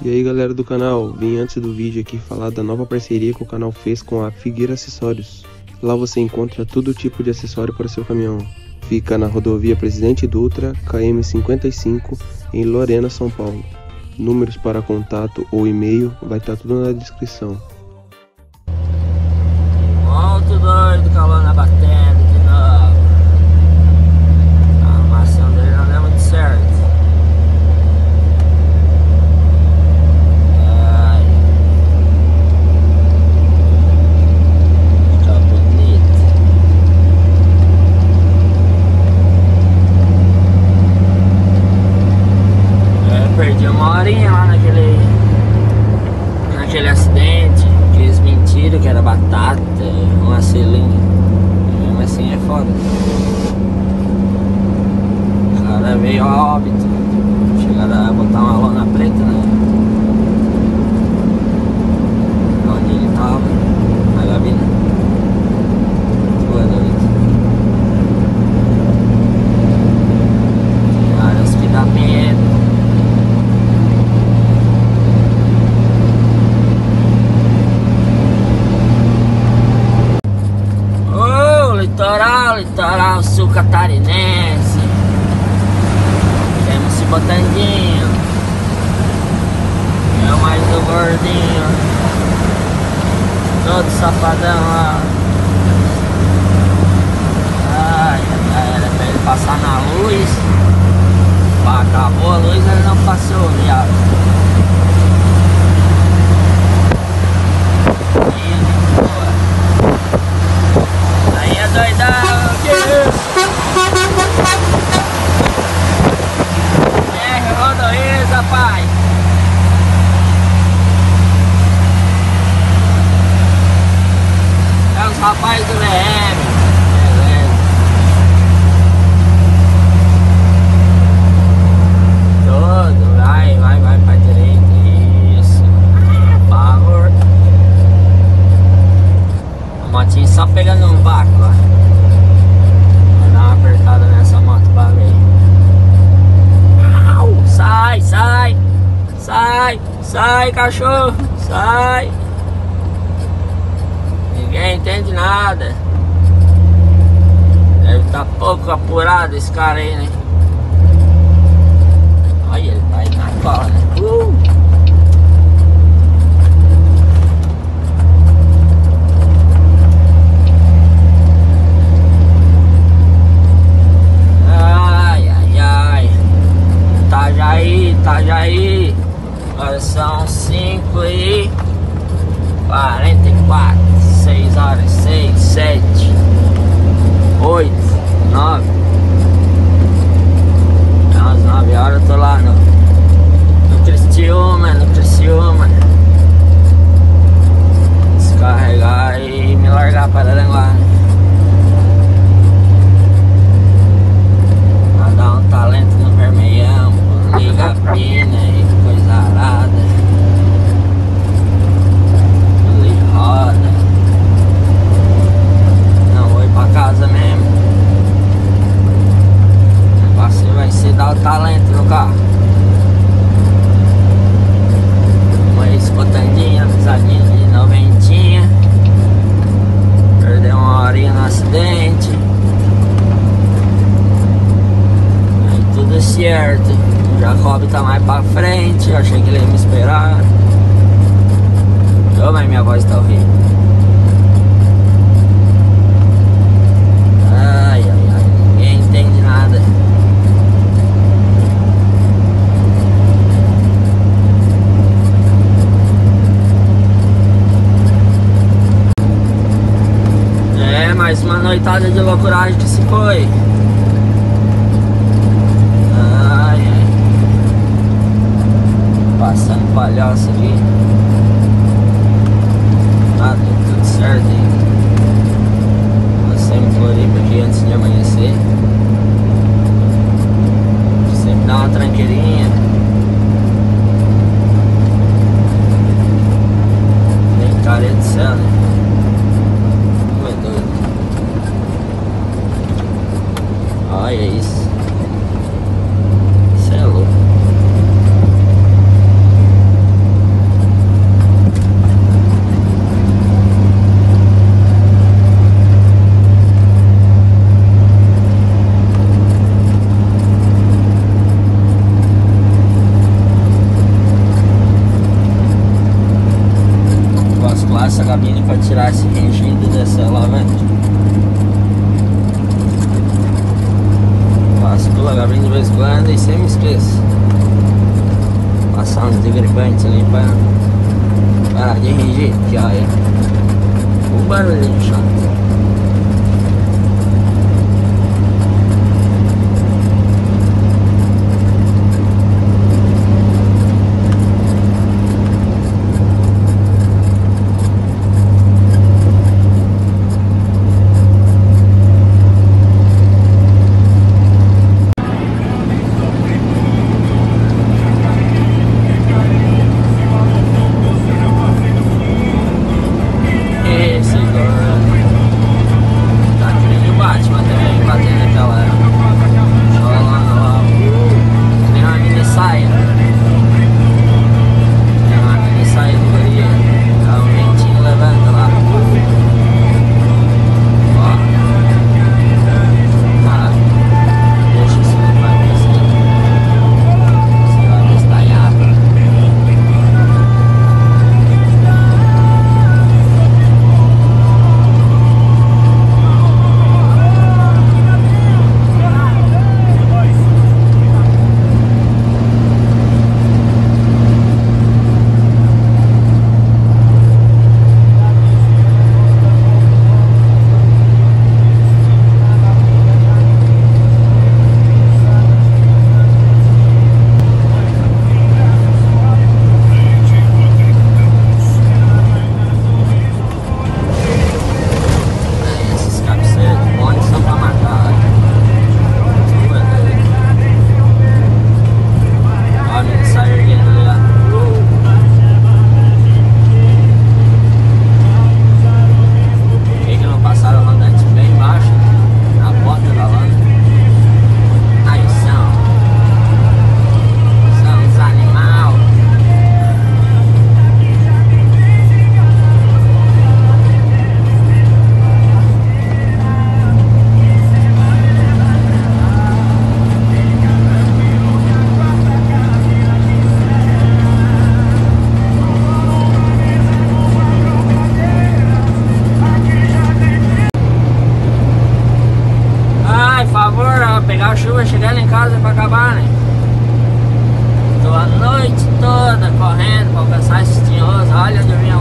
E aí galera do canal, vim antes do vídeo aqui falar da nova parceria que o canal fez com a Figueira Acessórios. Lá você encontra todo tipo de acessório para seu caminhão. Fica na rodovia Presidente Dutra, KM 55, em Lorena, São Paulo. Números para contato ou e-mail vai estar tudo na descrição. Alto doido, calor na batendo de novo. A armação dele não deu muito certo. Ai. Fica bonito. É, perdi uma horinha lá naquele. naquele acidente. Que eles mentiram que era batata, uma selinha. Mesmo assim é foda. O cara veio a óbito. Chegaram a botar uma lona preta, né? Onde ele tava, na gabina. Tu é doido. Tem áreas que dá medo. Ô, litoral, litoral sul catarinense. Temos esse botandinho. É o mais do gordinho. Todo safadão lá. Ai, ai, era pra ele passar na luz. Pá, acabou a luz, ele não passou, viado. Ih, boa. Aí é doidão, que isso? É, Rodoísa, pai. É os rapazes do VM. Beleza. Todo, vai, vai, vai pra direita. Isso. Favor. A motinha só pegando um vácuo, ó. Vou dar uma apertada nessa moto pra ver. Au! Sai, sai! Sai! Cachorro! Sai! Ninguém entende nada. Deve estar pouco apurado esse cara aí, né? Olha, ele vai na cola, né? Uh! Ai, ai, ai. Itajaí, Itajaí. Agora são 5 e 44. 6 horas, 6, 7, 8, 9. Às 9 horas eu tô lá no, no Cristiúma, no Criciúma. Descarregar e me largar para Aranguá. né? Pra dar um talento no vermelhão, liga a pina e coisa arada. Ele roda. Não vou ir pra casa mesmo. O negócio vai ser dar o talento no carro. Uma escotandinha, pisadinha de noventinha. Perdeu uma horinha no acidente. Aí tudo certo. O Jacob tá mais pra frente. Eu achei que ele ia me esperar. Ô, mas minha voz tá horrível. Ai, ai, ai. Ninguém entende nada. É, mais uma noitada de loucuragem que se foi. Ai, ai. Passando palhaço aqui. Ah, deu tudo certo. Passei em Floripa aqui antes de amanhecer. Sempre dá uma tranqueirinha. Esse rengido dessa alavanca. Passo pela cabine de vez em quando e sempre me esqueço. Passar uns degribantes ali para parar de ringir, que olha. O barulhinho chato. abraço Olha, dormi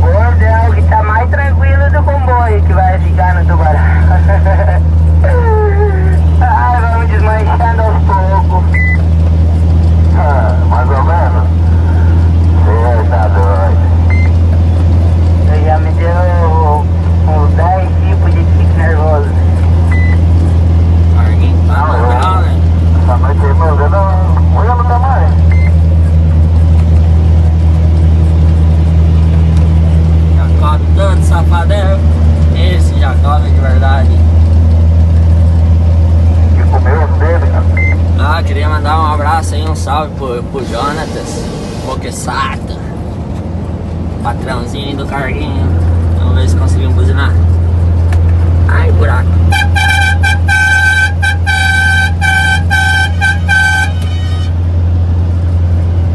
Gordo é algo que tá mais tranquilo do comboio que vai ficar no tubarão. Ai, vamos desmanchando aos poucos. Ah, mais ou menos. Você tá doido. Pro, pro Jonatas, patrãozinho do carguinho. Vamos ver se conseguimos buzinar. Ai, buraco.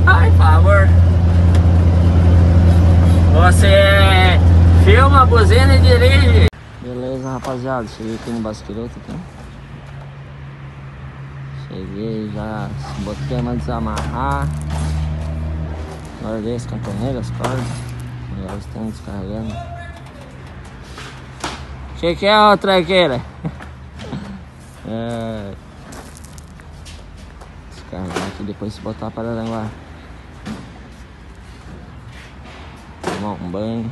Ai, por favor. Você filma, buzina e dirige. Beleza, rapaziada. Cheguei aqui no Basquiroto, tá? Cheguei, já botei a desamarrar. Guardei as campaneiras, as cordas. Agora estão descarregando. Que que é a traqueira? é... Descarregar aqui depois se botar para aranguar. Tomar um banho.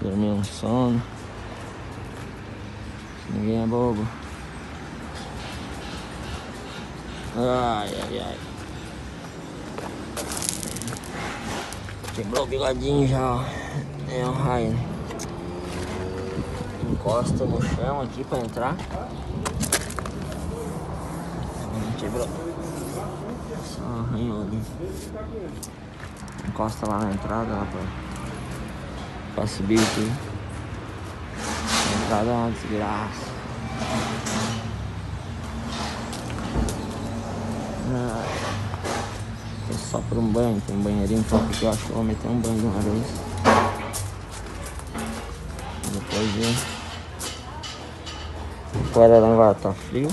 Dormir um sono. Ninguém é bobo. Ai, ai, ai. Quebrou o bigodinho já. É um raio? Encosta no chão aqui pra entrar. Quebrou. Só arranhou ali. Encosta lá na entrada, lá pra, pra subir aqui. A entrada é uma desgraça. Ah, é só por um banho, tem um banheirinho top que eu acho que eu vou meter um banho de uma vez. Depois de. O Araranguá tá frio.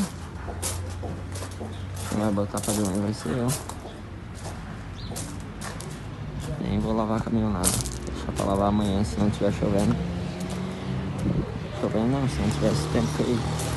Quem vai botar pra dormir vai ser eu. Nem vou lavar a caminhonada. Deixar pra lavar amanhã se não tiver chovendo. Chovendo não, se não tivesse tempo feio.